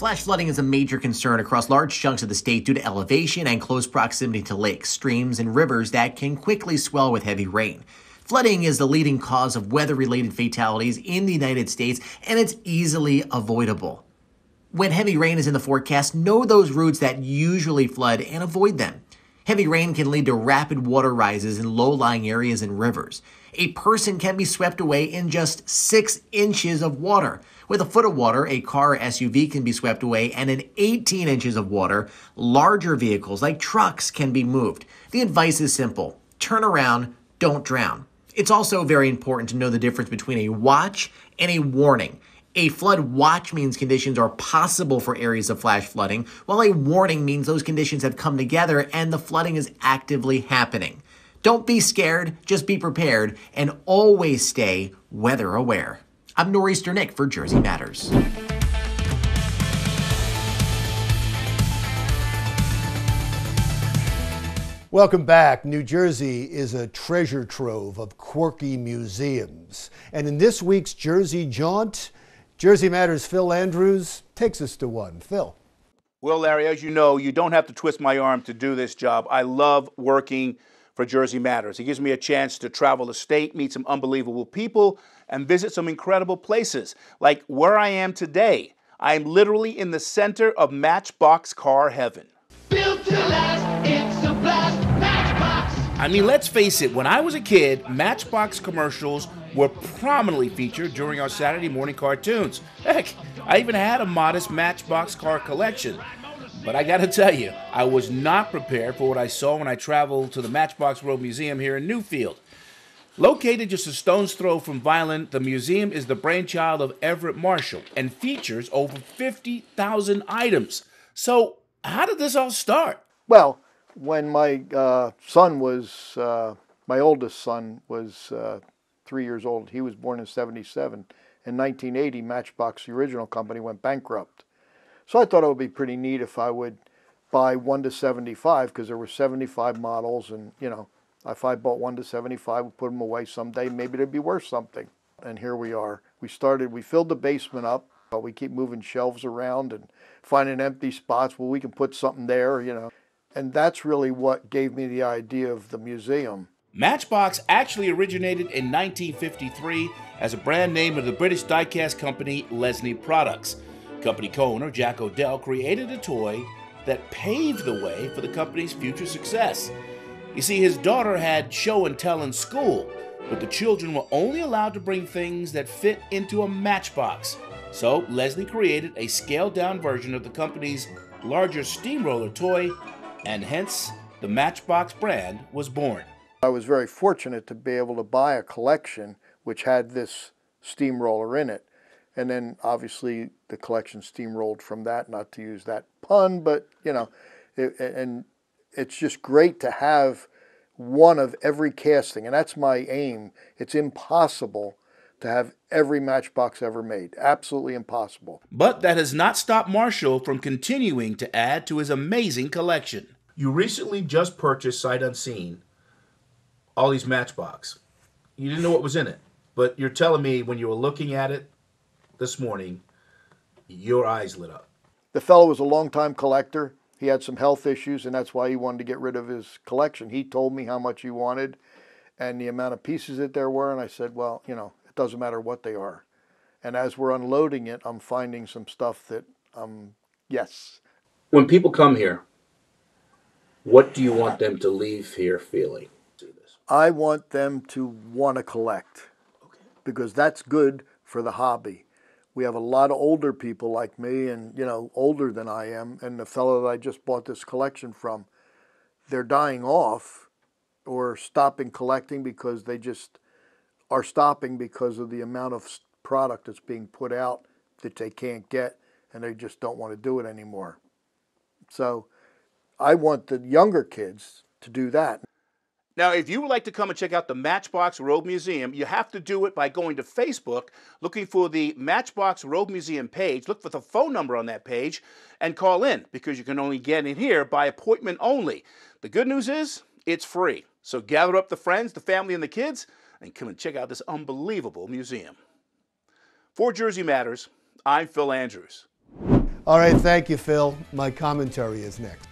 Flash flooding is a major concern across large chunks of the state due to elevation and close proximity to lakes, streams, and rivers that can quickly swell with heavy rain. Flooding is the leading cause of weather related fatalities in the United States, and it's easily avoidable. When heavy rain is in the forecast, know those routes that usually flood and avoid them. Heavy rain can lead to rapid water rises in low lying areas and rivers. A person can be swept away in just six inches of water. With a foot of water, a car or SUV can be swept away, and in 18 inches of water, larger vehicles like trucks can be moved. The advice is simple turn around, don't drown. It's also very important to know the difference between a watch and a warning. A flood watch means conditions are possible for areas of flash flooding, while a warning means those conditions have come together and the flooding is actively happening. Don't be scared, just be prepared, and always stay weather aware. I'm Nor'easter Nick for Jersey Matters. Welcome back. New Jersey is a treasure trove of quirky museums. And in this week's Jersey Jaunt, Jersey Matters Phil Andrews takes us to one. Phil. Well, Larry, as you know, you don't have to twist my arm to do this job. I love working for Jersey Matters. It gives me a chance to travel the state, meet some unbelievable people, and visit some incredible places, like where I am today. I am literally in the center of Matchbox car heaven. Built to last, it's a blast, Matchbox! I mean, let's face it, when I was a kid, Matchbox commercials were prominently featured during our Saturday morning cartoons. Heck, I even had a modest Matchbox car collection. But I gotta tell you, I was not prepared for what I saw when I traveled to the Matchbox Road Museum here in Newfield. Located just a stone's throw from Vineland, the museum is the brainchild of Everett Marshall and features over 50,000 items. So, how did this all start? Well, when my uh, son was, uh, my oldest son was uh, three years old. He was born in 77. In 1980, Matchbox, the original company, went bankrupt. So I thought it would be pretty neat if I would buy 1 to 75 because there were 75 models and, you know, if I bought 1 to 75, we'd put them away someday, maybe they'd be worth something. And here we are. We started, we filled the basement up, but we keep moving shelves around and finding empty spots where we can put something there, you know. And that's really what gave me the idea of the museum. Matchbox actually originated in 1953 as a brand name of the British diecast company Lesney Products. Company co-owner Jack Odell created a toy that paved the way for the company's future success. You see, his daughter had show and tell in school, but the children were only allowed to bring things that fit into a matchbox. So Lesney created a scaled down version of the company's larger steamroller toy, and hence the Matchbox brand was born. I was very fortunate to be able to buy a collection which had this steamroller in it. And then obviously the collection steamrolled from that, not to use that pun, but you know, it, and it's just great to have one of every casting. And that's my aim. It's impossible to have every matchbox ever made. Absolutely impossible. But that has not stopped Marshall from continuing to add to his amazing collection. You recently just purchased Sight Unseen all these Matchbox. You didn't know what was in it, but you're telling me when you were looking at it this morning, your eyes lit up. The fellow was a long-time collector. He had some health issues, and that's why he wanted to get rid of his collection. He told me how much he wanted and the amount of pieces that there were, and I said, well, you know, it doesn't matter what they are. And as we're unloading it, I'm finding some stuff that, um, yes. When people come here, what do you want them to leave here feeling? I want them to want to collect okay. because that's good for the hobby. We have a lot of older people like me and, you know, older than I am. And the fellow that I just bought this collection from, they're dying off or stopping collecting because they just are stopping because of the amount of product that's being put out that they can't get and they just don't want to do it anymore. So I want the younger kids to do that. Now, if you would like to come and check out the Matchbox Road Museum, you have to do it by going to Facebook, looking for the Matchbox Road Museum page, look for the phone number on that page, and call in because you can only get in here by appointment only. The good news is it's free. So gather up the friends, the family, and the kids, and come and check out this unbelievable museum. For Jersey Matters, I'm Phil Andrews. All right, thank you, Phil. My commentary is next.